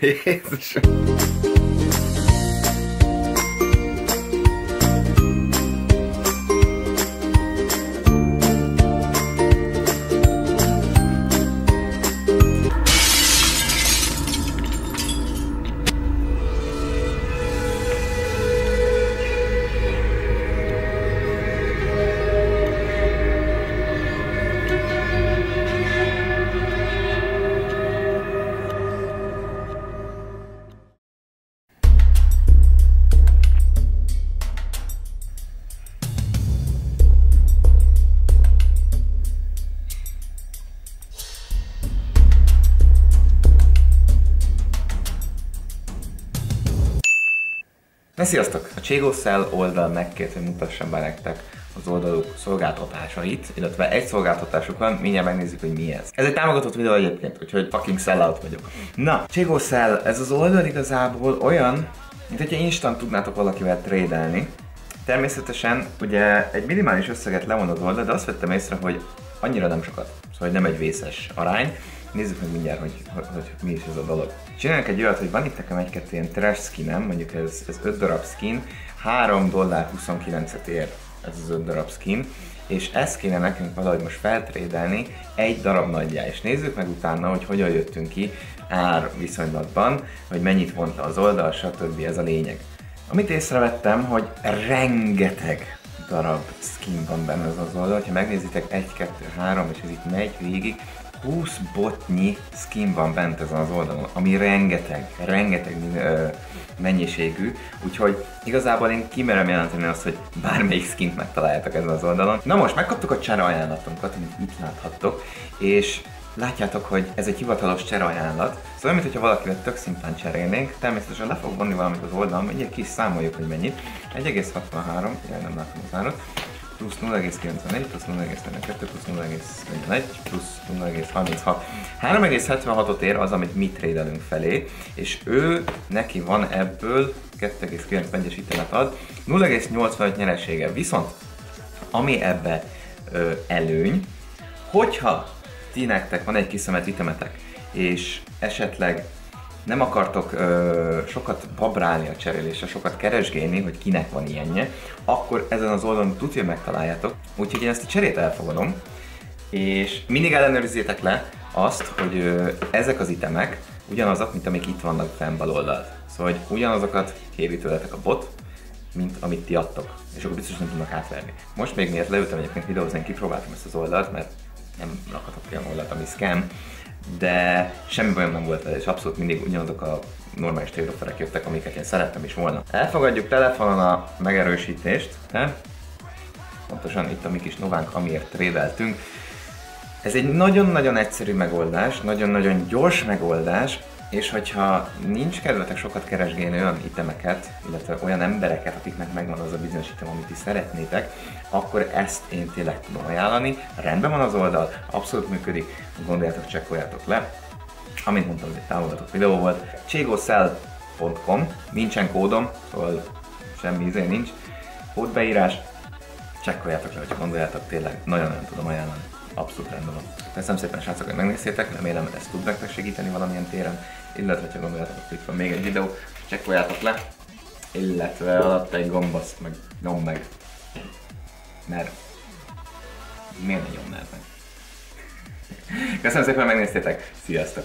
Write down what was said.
没意思。Na sziasztok! A Cségószel oldal megkért, hogy mutassam be nektek az oldaluk szolgáltatásait, illetve egy szolgáltatásuk van, mindjárt megnézzük, hogy mi ez. Ez egy támogatott videó egyébként, úgyhogy fucking sellout vagyok. Na, Cségószel, ez az oldal igazából olyan, mint hogyha instant tudnátok valakivel trédelni. Természetesen ugye egy minimális összeget levon az oldal, de azt vettem észre, hogy annyira nem sokat, szóval nem egy vészes arány. Nézzük meg mindjárt, hogy, hogy, hogy mi is ez a dolog. Csinálunk egy olyat, hogy van itt nekem egy-kettő ilyen trash skinem, mondjuk ez, ez 5 darab skin, 3 dollár 29-et ér ez az 5 darab skin, és ezt kéne nekünk valahogy most feltrédelni egy darab nagyjá, és nézzük meg utána, hogy hogyan jöttünk ki ár viszonylatban, hogy mennyit mondta az oldal, stb. ez a lényeg. Amit észrevettem, hogy rengeteg darab skin van benne az az oldal, ha megnézitek 1, 2, 3, és ez itt megy végig, 20 botnyi skin van bent ezen az oldalon, ami rengeteg, rengeteg ö, mennyiségű, úgyhogy igazából én kimerem jelenteni azt, hogy bármelyik skint megtaláljátok ezen az oldalon. Na most megkaptuk a csere ajánlatunkat, amit itt láthattok, és látjátok, hogy ez egy hivatalos csere ajánlat, szóval mint hogyha valakivel tök szimplán cserélnénk, természetesen le fog vonni valamit az oldalon, egy kis számoljuk, hogy mennyit. 1,63, jaj nem látom az árat, plusz 0,94, plusz 0,42, plusz 0,41, plusz 0,36. 3,76-ot ér az, amit mi trédelünk felé, és ő, neki van ebből 2,91-es itemet ad, 0,85 nyeresége. Viszont, ami ebbe ö, előny, hogyha ti nektek van egy kiszemet itemetek, és esetleg nem akartok ö, sokat babrálni a cserélésre, sokat keresgélni, hogy kinek van ilyenje, akkor ezen az oldalon tudja megtaláljátok. Úgyhogy én ezt a cserét elfogadom, és mindig ellenőrizzétek le azt, hogy ö, ezek az itemek ugyanazok, mint amik itt vannak fenn bal oldalt. Szóval, hogy ugyanazokat kéri tőletek a bot, mint amit ti adtok, és akkor biztos nem tudnak átverni. Most még miért leültem egyébként videózni, kipróbáltam ezt az oldalt, mert nem lakhatok olyan oldalt, ami scam, de semmi bajom nem volt vele, és abszolút mindig ugyanazok a normális trade jöttek, amiket én szerettem is volna. Elfogadjuk telefonon a megerősítést, de pontosan itt a mi kis novánk, amiért trédeltünk. Ez egy nagyon-nagyon egyszerű megoldás, nagyon-nagyon gyors megoldás, és hogyha nincs kedvetek sokat keresgélni olyan itemeket, illetve olyan embereket, akiknek megvan az a bizonyos item, amit is szeretnétek, akkor ezt én tényleg tudom ajánlani. Rendben van az oldal, abszolút működik, gondoljátok, csekkoljátok le. Amint mondtam, ez egy támogatott videó volt. cségosell.com, nincsen kódom, szóval semmi izé nincs. Kódbeírás, csekkoljátok le, hogyha gondoljátok, tényleg nagyon-nagyon tudom ajánlani abszolút rendben van. Köszönöm szépen srácok, hogy megnéztétek, remélem, ezt tud nektek segíteni valamilyen téren, illetve ha gondoljátok, hogy itt van még egy videó, csekkoljátok le, illetve alatt egy gomb, meg nyom meg, mert miért ne nyomnád meg? Köszönöm szépen, hogy megnéztétek, sziasztok!